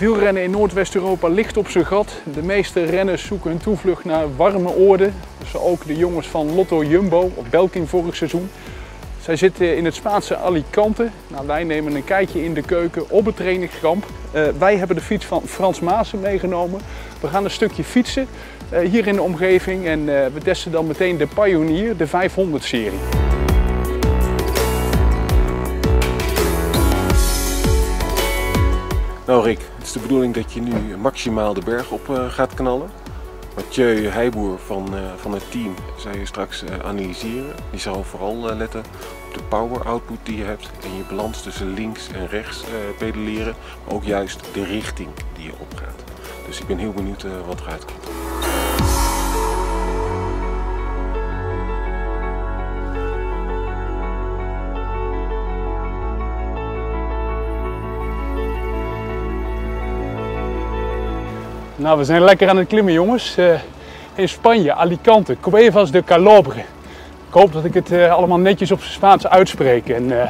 Wielrennen in Noordwest-Europa ligt op zijn gat. De meeste renners zoeken hun toevlucht naar warme oorden. Dus ook de jongens van Lotto Jumbo op Belkin vorig seizoen. Zij zitten in het Spaanse Alicante. Nou, wij nemen een kijkje in de keuken op het trainingskamp. Uh, wij hebben de fiets van Frans Maassen meegenomen. We gaan een stukje fietsen uh, hier in de omgeving en uh, we testen dan meteen de Pioneer, de 500 Nou Rick, het is de bedoeling dat je nu maximaal de berg op uh, gaat knallen. Mathieu Heijboer van, uh, van het team zal je straks uh, analyseren. Die zal vooral letten op de power output die je hebt en je balans tussen links en rechts pedaleren. Maar ook juist de richting die je opgaat. Dus ik ben heel benieuwd wat eruit komt. Nou, we zijn lekker aan het klimmen jongens. Uh, in Spanje, Alicante, Cuevas de Calobre. Ik hoop dat ik het uh, allemaal netjes op zijn Spaans uitspreek. En uh,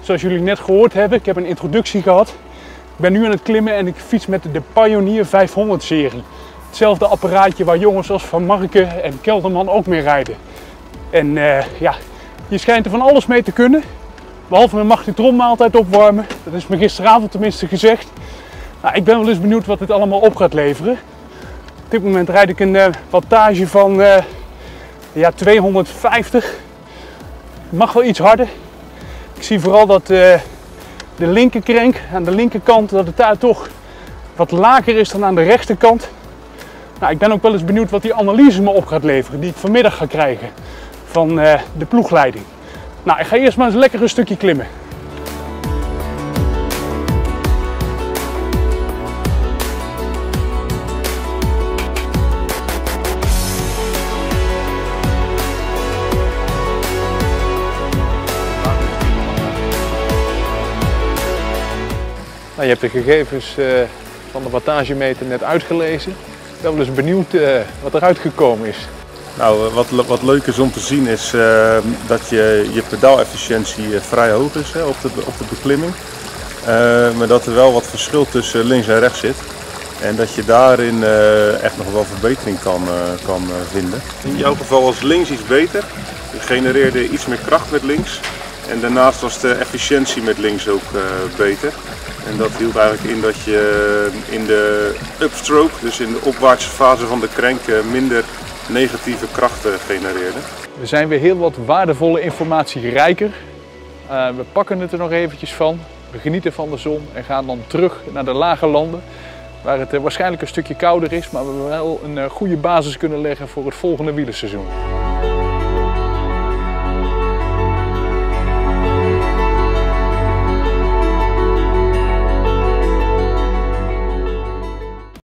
zoals jullie net gehoord hebben, ik heb een introductie gehad. Ik ben nu aan het klimmen en ik fiets met de Pioneer 500 serie. Hetzelfde apparaatje waar jongens als Van Marken en Kelderman ook mee rijden. En ja, je schijnt er van alles mee te kunnen. Behalve een magnetronmaaltijd opwarmen. Dat is me gisteravond tenminste gezegd. Nou, ik ben wel eens benieuwd wat dit allemaal op gaat leveren. Op dit moment rijd ik een uh, wattage van uh, ja, 250. Mag wel iets harder. Ik zie vooral dat uh, de linkerkrenk aan de linkerkant dat het daar toch wat lager is dan aan de rechterkant. Nou, ik ben ook wel eens benieuwd wat die analyse me op gaat leveren die ik vanmiddag ga krijgen van de ploegleiding. Nou, ik ga eerst maar eens lekker een stukje klimmen. Nou, je hebt de gegevens uh, van de wattagemeter net uitgelezen. Ik ben wel eens benieuwd uh, wat eruit gekomen is. Nou, wat, wat leuk is om te zien is uh, dat je, je pedaalefficiëntie vrij hoog is hè, op, de, op de beklimming. maar dat er wel wat verschil tussen links en rechts zit. En dat je daarin echt nog wel verbetering kan, kan vinden. In jouw geval was links iets beter. Je genereerde iets meer kracht met links. En daarnaast was de efficiëntie met links ook beter. En dat hield eigenlijk in dat je in de upstroke, dus in de opwaartse fase van de krenk, minder negatieve krachten genereerde. We zijn weer heel wat waardevolle informatie rijker. Uh, we pakken het er nog eventjes van. We genieten van de zon en gaan dan terug naar de lage landen. Waar het waarschijnlijk een stukje kouder is, maar we wel een goede basis kunnen leggen voor het volgende wielerseizoen.